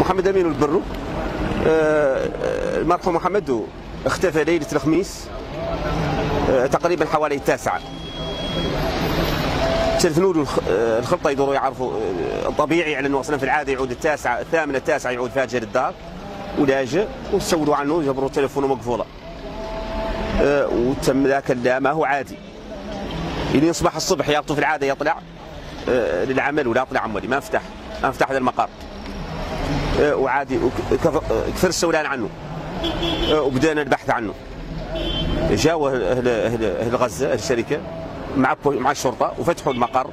محمد أمين البرو المرحوم محمد اختفى ليلة الخميس تقريبا حوالي التاسعة. تلفنود الخطه يدوروا يعرفوا طبيعي على إنه أصلا في العادة يعود التاسعة الثامنة التاسعة يعود فاجر للدار ولا جاء وتسولوا عنه جبروا تليفونه مقفولة. وتم ذاك لا ما هو عادي. الين يصبح الصبح يابطوا في العادة يطلع للعمل ولا يطلع عملي ما فتح ما فتح هذا المقر. وعادي. كثر السولان عنه. وبدأنا البحث عنه. جاوا أهل أهل أهل غزة الشركة مع مع الشرطة وفتحوا المقر.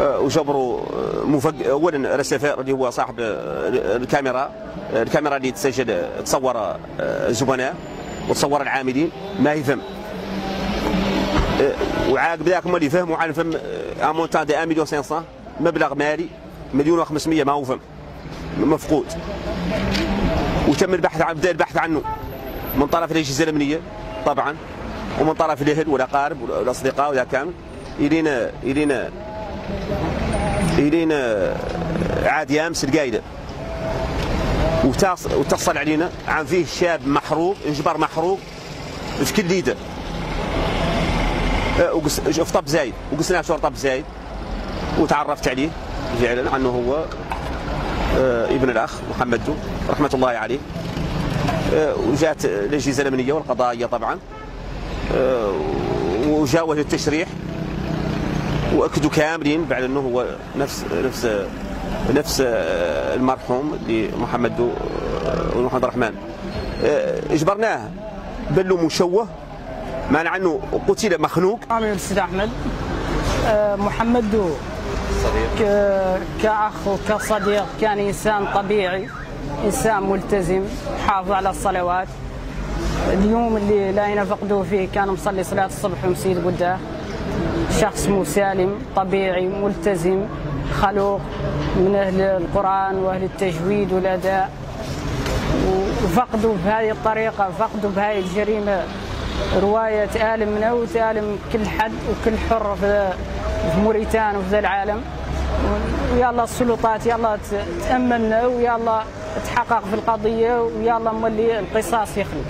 وجبروا مفق اولا رسفير اللي هو صاحب الكاميرا. الكاميرا اللي تسجل تصور الزبناء وتصور العاملين. ما يفهم. وعاقب ذاك هما اللي فهموا عن فهم امونتان دي 1 مليون 500 مبلغ مالي مليون و500 ما هو فهم. مفقود. وتم البحث عن بدأ البحث عنه من طرف الاجهزه الامنيه طبعا ومن طرف الأهل والاقارب والاصدقاء وذا كامل. الينا الينا الينا عاد امس القايدة. وتصل علينا عن فيه شاب محروق انجبر محروق في كليده في طب زايد. وقسنا شهر طب زايد. وتعرفت عليه فعلا عنه هو. ابن الأخ محمد دو رحمة الله عليه. وجات الاجهزه الامنيه والقضائيه طبعا. وجاوه التشريح. واكدوا كاملين بعد أنه هو نفس نفس نفس المرحوم اللي محمد محمد الرحمن. إجبرناه بل مشوه. معنى أنه قتل مخنوق. آمين الاستاذ أحمد. محمد دو كأخ وكصديق كان إنسان طبيعي إنسان ملتزم حافظ على الصلوات. اليوم اللي لاقينا فقدوه فيه كان مصلي صلاة الصبح ومسيد قداه شخص مسالم طبيعي ملتزم خلوق من أهل القرآن وأهل التجويد والأداء. وفقدوا بهذه الطريقة فقدوا بهذه الجريمة. رواية تآلمنا وتآلم كل حد وكل حر في في موريتان وفي العالم. ويا الله السلطات يا الله تأملنا ويا الله تحقق في القضية ويا الله مولي القصاص يخلق.